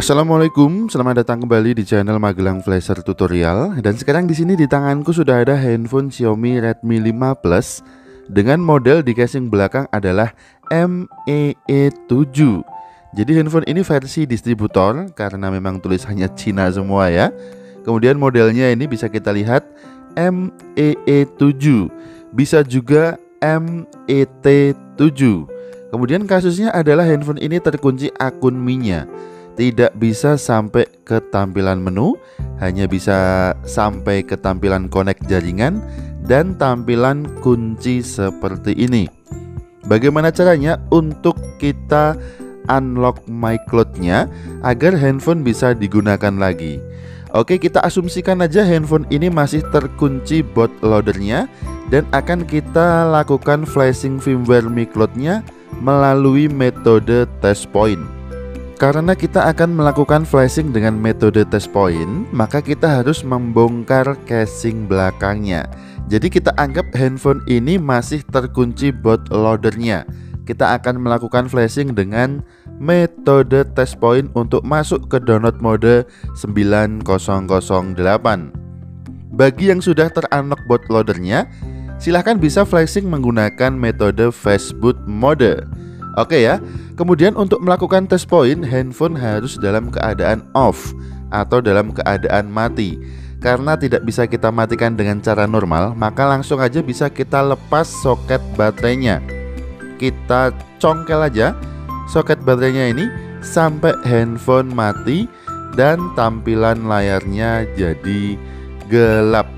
Assalamualaikum, selamat datang kembali di channel Magelang Flasher Tutorial. Dan sekarang di sini di tanganku sudah ada handphone Xiaomi Redmi 5 Plus dengan model di casing belakang adalah MEE7. Jadi handphone ini versi distributor karena memang tulisannya Cina semua ya. Kemudian modelnya ini bisa kita lihat MEE7, bisa juga MET7. Kemudian kasusnya adalah handphone ini terkunci akun Mi-nya tidak bisa sampai ke tampilan menu, hanya bisa sampai ke tampilan connect jaringan dan tampilan kunci seperti ini. Bagaimana caranya untuk kita unlock MyCloud-nya agar handphone bisa digunakan lagi? Oke, kita asumsikan aja handphone ini masih terkunci bootloadernya dan akan kita lakukan flashing firmware MyCloud-nya melalui metode test point. Karena kita akan melakukan flashing dengan metode test point, maka kita harus membongkar casing belakangnya. Jadi kita anggap handphone ini masih terkunci bootloadernya. Kita akan melakukan flashing dengan metode test point untuk masuk ke download mode 9008. Bagi yang sudah terunlock bootloadernya, silahkan bisa flashing menggunakan metode fastboot mode. Oke ya. Kemudian untuk melakukan test point, handphone harus dalam keadaan off atau dalam keadaan mati. Karena tidak bisa kita matikan dengan cara normal, maka langsung aja bisa kita lepas soket baterainya. Kita congkel aja soket baterainya ini sampai handphone mati dan tampilan layarnya jadi gelap.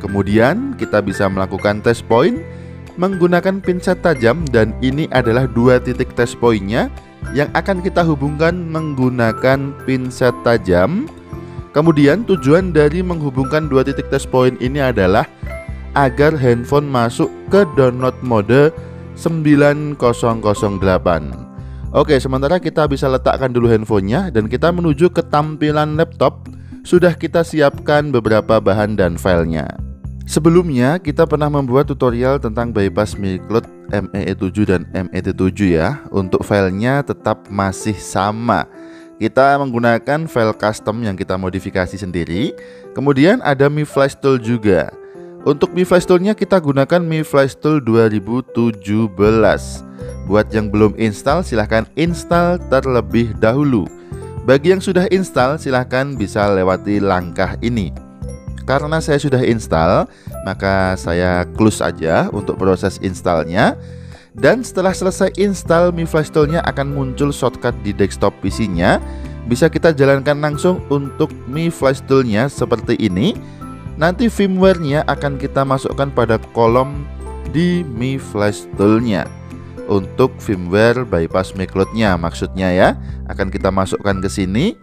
Kemudian kita bisa melakukan test point menggunakan pinset tajam dan ini adalah dua titik test pointnya yang akan kita hubungkan menggunakan pinset tajam. Kemudian tujuan dari menghubungkan dua titik test point ini adalah agar handphone masuk ke download mode 9008. Oke, sementara kita bisa letakkan dulu handphonenya dan kita menuju ke tampilan laptop. Sudah kita siapkan beberapa bahan dan filenya. Sebelumnya kita pernah membuat tutorial tentang bypass MiCloud ME7 dan MET7 ya. Untuk filenya tetap masih sama. Kita menggunakan file custom yang kita modifikasi sendiri. Kemudian ada Mi Flash Tool juga. Untuk Mi Flash Toolnya kita gunakan Mi Flash Tool 2017 Buat yang belum install silahkan install terlebih dahulu. Bagi yang sudah install silahkan bisa lewati langkah ini karena saya sudah install, maka saya close aja untuk proses installnya. Dan setelah selesai install, Mi Flash Tool-nya akan muncul shortcut di desktop PC-nya. Bisa kita jalankan langsung untuk Mi Flash Tool-nya seperti ini. Nanti firmware-nya akan kita masukkan pada kolom di Mi Flash Tool-nya. Untuk firmware bypass MiCloud-nya maksudnya ya, akan kita masukkan ke sini.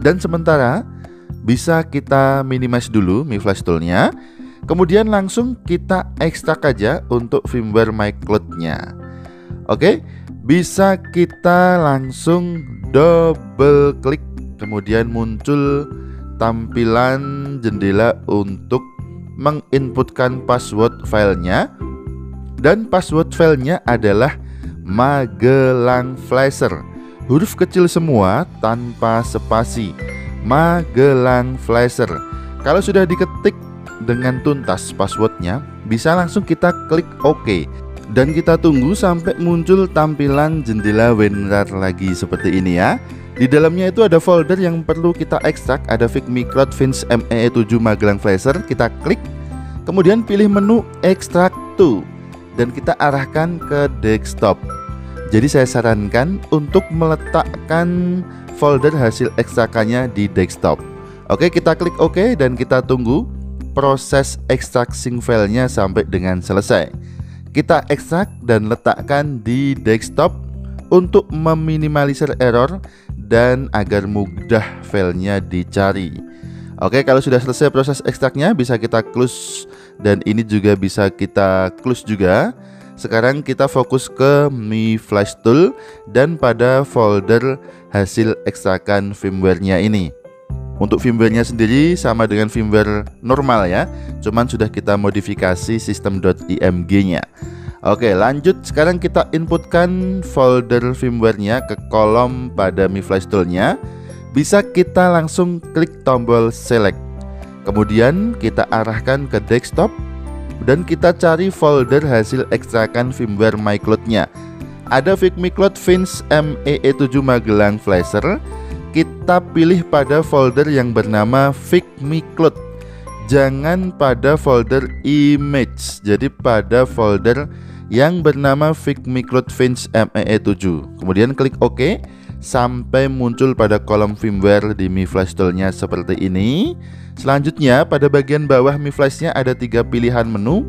Dan sementara bisa kita minimize dulu Mi Flash Tool-nya. Kemudian langsung kita ekstrak aja untuk firmware MyCloud-nya. Oke, bisa kita langsung double klik kemudian muncul tampilan jendela untuk menginputkan password filenya dan password filenya adalah Magelang Flasher huruf kecil semua tanpa spasi Magelang Flasher. Kalau sudah diketik dengan tuntas passwordnya, bisa langsung kita klik OK dan kita tunggu sampai muncul tampilan jendela WinRAR lagi seperti ini ya. Di dalamnya itu ada folder yang perlu kita ekstrak, ada Figmi Fins ME7 Magelang Flasher, kita klik, kemudian pilih menu Extract to dan kita arahkan ke desktop. Jadi saya sarankan untuk meletakkan folder hasil ekstrakannya di desktop. Oke, kita klik OK dan kita tunggu proses extracting filenya sampai dengan selesai. Kita ekstrak dan letakkan di desktop untuk meminimalisir error dan agar mudah filenya dicari. Oke, kalau sudah selesai proses ekstraknya bisa kita close dan ini juga bisa kita close juga. Sekarang kita fokus ke Mi Flash Tool dan pada folder hasil ekstrakan firmware-nya ini. Untuk firmware-nya sendiri sama dengan firmware normal ya, cuman sudah kita modifikasi sistem.img-nya. Oke, lanjut sekarang kita inputkan folder firmware-nya ke kolom pada Mi Flash Tool-nya. bisa kita langsung klik tombol select. Kemudian kita arahkan ke desktop dan kita cari folder hasil ekstrakan firmware MyCloud-nya. Ada VicMiCloud Fins MEE7 Magelang Flasher. Kita pilih pada folder yang bernama VicMiCloud. Jangan pada folder image. Jadi pada folder yang bernama VicMiCloud Fins MEE7. Kemudian klik OK sampai muncul pada kolom firmware di Mi Flash Tool-nya seperti ini. Selanjutnya pada bagian bawah Mi Flash-nya ada tiga pilihan menu.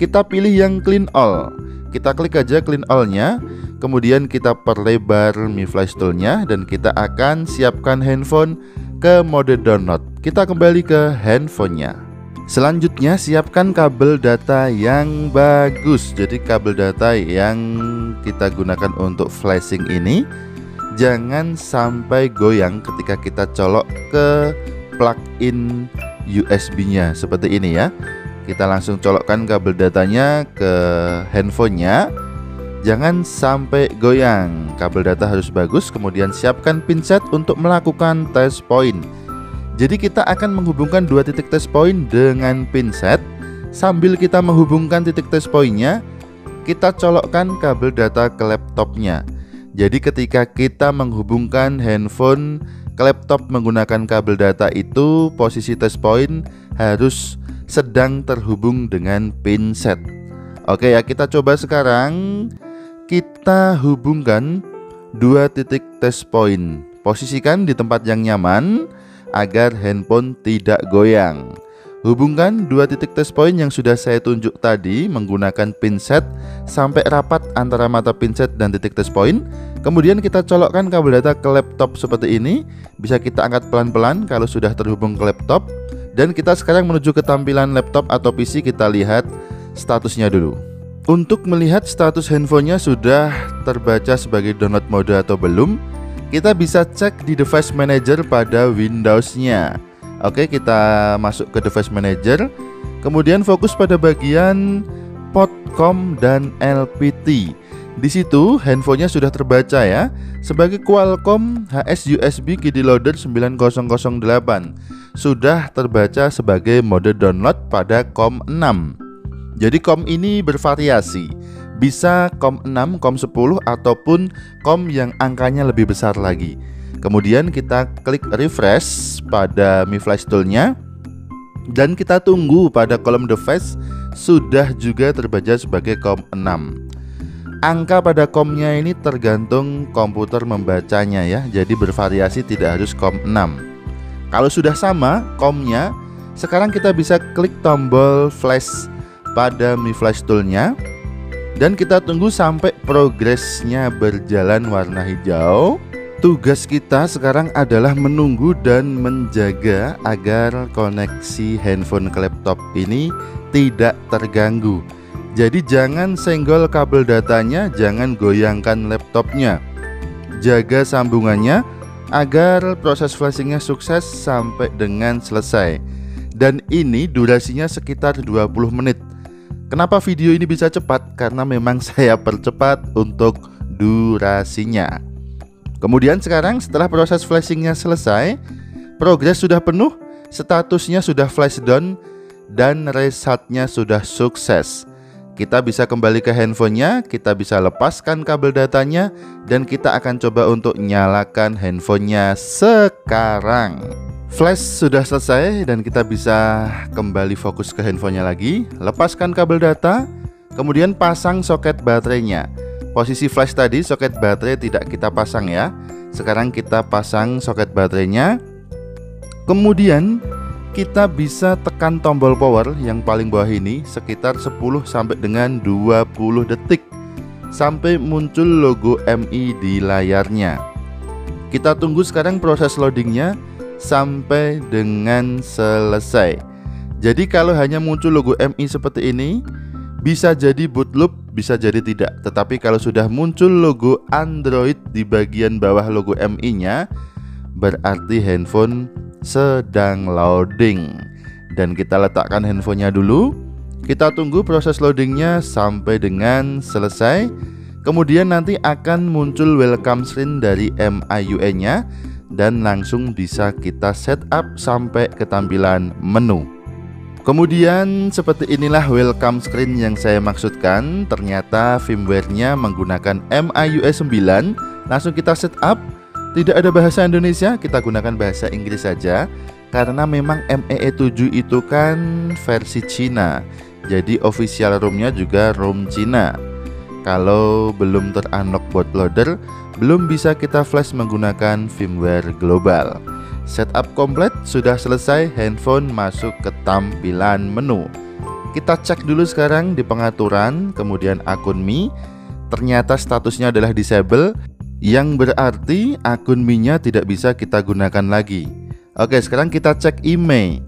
Kita pilih yang Clean All. Kita klik aja Clean All-nya. Kemudian kita perlebar Mi Flash Tool-nya dan kita akan siapkan handphone ke mode download. Kita kembali ke handphonenya. Selanjutnya siapkan kabel data yang bagus. Jadi kabel data yang kita gunakan untuk flashing ini jangan sampai goyang ketika kita colok ke plug-in USB-nya seperti ini ya. Kita langsung colokkan kabel datanya ke handphonenya. Jangan sampai goyang. Kabel data harus bagus. Kemudian siapkan pinset untuk melakukan test point. Jadi kita akan menghubungkan dua titik test point dengan pinset. Sambil kita menghubungkan titik test pointnya, kita colokkan kabel data ke laptopnya. Jadi ketika kita menghubungkan handphone ke laptop menggunakan kabel data itu posisi test point harus sedang terhubung dengan pin set. Oke ya, kita coba sekarang kita hubungkan dua titik test point. Posisikan di tempat yang nyaman agar handphone tidak goyang. Hubungkan dua titik test point yang sudah saya tunjuk tadi menggunakan pinset sampai rapat antara mata pinset dan titik test point. Kemudian kita colokkan kabel data ke laptop seperti ini. Bisa kita angkat pelan-pelan kalau sudah terhubung ke laptop. Dan kita sekarang menuju ke tampilan laptop atau PC kita lihat statusnya dulu. Untuk melihat status handphonenya sudah terbaca sebagai download mode atau belum, kita bisa cek di device manager pada Windows-nya. Oke, kita masuk ke device manager. Kemudian fokus pada bagian Podcom dan LPT. Di situ handphonenya sudah terbaca ya sebagai Qualcomm HS USB Kiddie Loader 9008 sudah terbaca sebagai mode download pada COM 6. Jadi COM ini bervariasi, bisa COM 6, COM 10 ataupun COM yang angkanya lebih besar lagi. Kemudian kita klik refresh pada Mi Flash Tool-nya dan kita tunggu pada kolom device sudah juga terbaca sebagai COM 6. Angka pada COM-nya ini tergantung komputer membacanya ya, jadi bervariasi tidak harus COM 6. Kalau sudah sama COM-nya, sekarang kita bisa klik tombol flash pada Mi Flash Tool-nya dan kita tunggu sampai progresnya berjalan warna hijau Tugas kita sekarang adalah menunggu dan menjaga agar koneksi handphone ke laptop ini tidak terganggu. Jadi jangan senggol kabel datanya, jangan goyangkan laptopnya. Jaga sambungannya agar proses flashingnya sukses sampai dengan selesai. Dan ini durasinya sekitar 20 menit. Kenapa video ini bisa cepat? Karena memang saya percepat untuk durasinya. Kemudian sekarang setelah proses flashingnya selesai, progres sudah penuh, statusnya sudah flash down, dan resetnya sudah sukses. Kita bisa kembali ke handphonenya, kita bisa lepaskan kabel datanya, dan kita akan coba untuk nyalakan handphonenya sekarang. Flash sudah selesai dan kita bisa kembali fokus ke handphonenya lagi. Lepaskan kabel data, kemudian pasang soket baterainya. Posisi flash tadi soket baterai tidak kita pasang ya. Sekarang kita pasang soket baterainya. Kemudian kita bisa tekan tombol power yang paling bawah ini sekitar 10 sampai dengan 20 detik sampai muncul logo MI di layarnya. Kita tunggu sekarang proses loadingnya sampai dengan selesai. Jadi kalau hanya muncul logo MI seperti ini, bisa jadi boot loop, bisa jadi tidak. Tetapi kalau sudah muncul logo Android di bagian bawah logo MI-nya, berarti handphone sedang loading. Dan kita letakkan handphonenya dulu. Kita tunggu proses loadingnya sampai dengan selesai. Kemudian nanti akan muncul welcome screen dari MIUI-nya. dan langsung bisa kita setup sampai ke tampilan menu. Kemudian seperti inilah welcome screen yang saya maksudkan. Ternyata firmware-nya menggunakan MIUI 9 Langsung kita setup Tidak ada bahasa Indonesia, kita gunakan bahasa Inggris saja. Karena memang ME 7 itu kan versi Cina. Jadi official ROM-nya juga ROM Cina. Kalau belum terunlock bootloader Belum bisa kita flash menggunakan firmware global Setup komplit sudah selesai, handphone masuk ke tampilan menu. Kita cek dulu sekarang di pengaturan, kemudian akun Mi. Ternyata statusnya adalah disable, yang berarti akun Mi-nya tidak bisa kita gunakan lagi. Oke, sekarang kita cek email.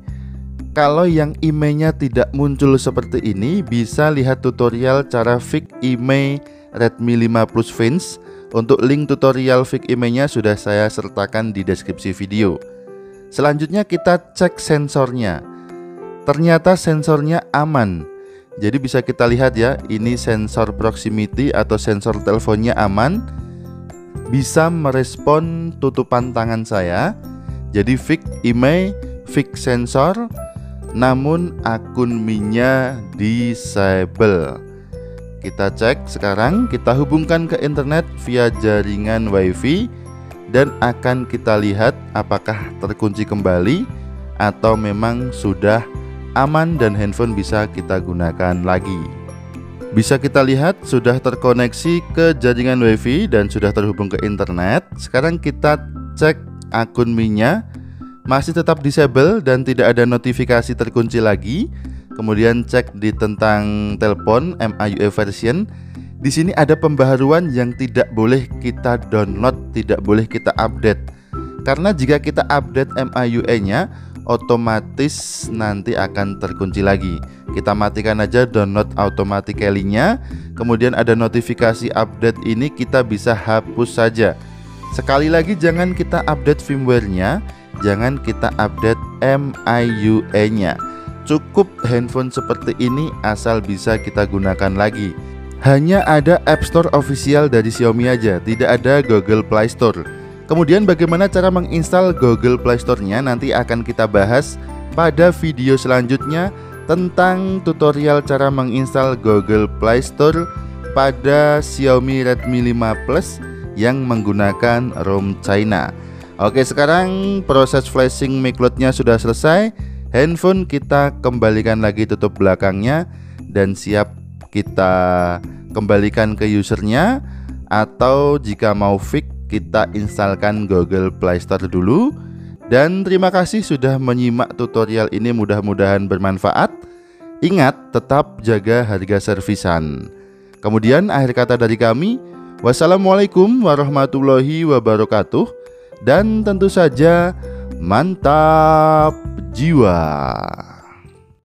Kalau yang emailnya tidak muncul seperti ini, bisa lihat tutorial cara fix email Redmi 5 Plus Fins. Untuk link tutorial fix emailnya sudah saya sertakan di deskripsi video. Selanjutnya kita cek sensornya. Ternyata sensornya aman. Jadi bisa kita lihat ya, ini sensor proximity atau sensor teleponnya aman. Bisa merespon tutupan tangan saya. Jadi fix email, fix sensor, namun akun minnya disable. Kita cek sekarang, kita hubungkan ke internet via jaringan WiFi dan akan kita lihat apakah terkunci kembali atau memang sudah aman dan handphone bisa kita gunakan lagi. Bisa kita lihat sudah terkoneksi ke jaringan WiFi dan sudah terhubung ke internet. Sekarang kita cek akun Mi-nya masih tetap disable dan tidak ada notifikasi terkunci lagi. Kemudian cek di tentang telepon MIUI version di sini ada pembaharuan yang tidak boleh kita download, tidak boleh kita update. Karena jika kita update MIUI-nya, otomatis nanti akan terkunci lagi. Kita matikan aja download automatically-nya. Kemudian ada notifikasi update ini kita bisa hapus saja. Sekali lagi jangan kita update firmware-nya, jangan kita update MIUI-nya. Cukup handphone seperti ini asal bisa kita gunakan lagi hanya ada App Store official dari Xiaomi aja, tidak ada Google Play Store. Kemudian bagaimana cara menginstal Google Play Store-nya nanti akan kita bahas pada video selanjutnya tentang tutorial cara menginstal Google Play Store pada Xiaomi Redmi 5 Plus yang menggunakan ROM China. Oke, sekarang proses flashing micloud-nya sudah selesai. Handphone kita kembalikan lagi tutup belakangnya dan siap kita kembalikan ke usernya. Atau jika mau fix kita instalkan Google Play Store dulu. Dan terima kasih sudah menyimak tutorial ini mudah-mudahan bermanfaat. Ingat tetap jaga harga servisan. Kemudian akhir kata dari kami wassalamualaikum warahmatullahi wabarakatuh. Dan tentu saja mantap jiwa